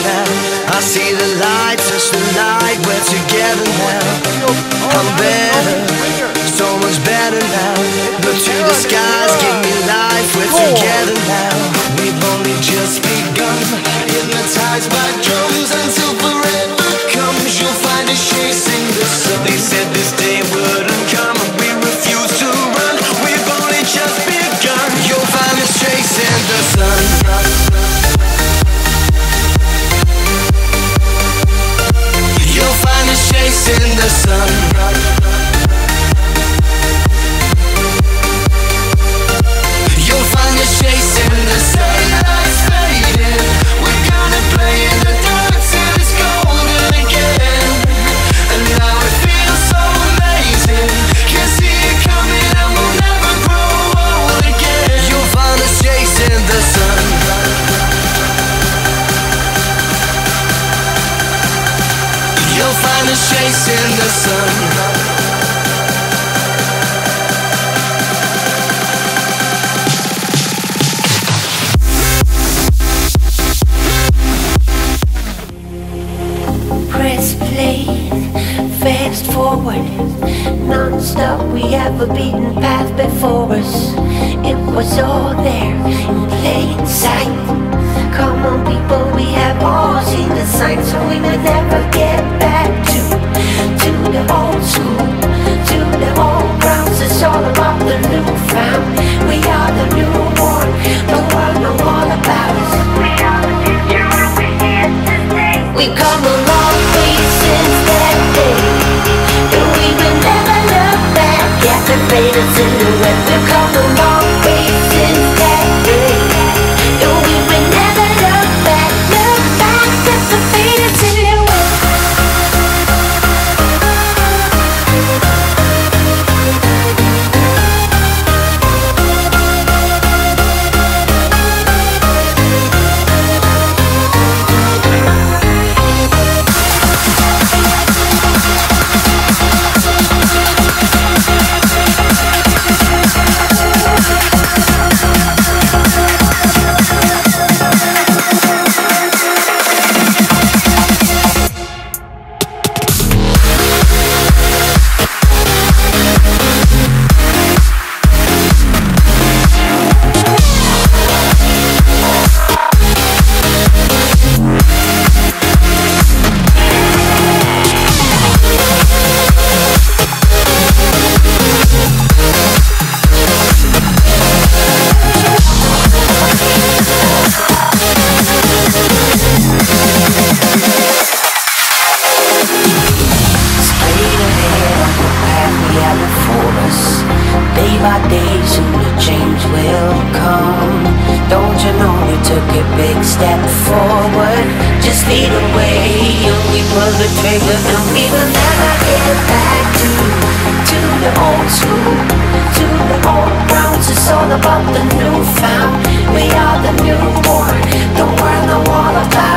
now I see the light, touch the light, we're together now. I'm better, so much better now. Look to the skies non-stop. We have a beaten path before us. It was all there in plain sight. Come on, people, we have all seen the signs, so we may never get back to to the old school, to the old grounds. It's all about the new found. We are the newborn. The world know all about us. We are the future, we're here to stay. We've come faded silhouette. We've come a my days and the change will come. Don't you know we took a big step forward? Just lead the way and we pull the trigger And we will never get back to To the old school, to the old grounds. It's all about the new found. We are the newborn, the world, the wall of life.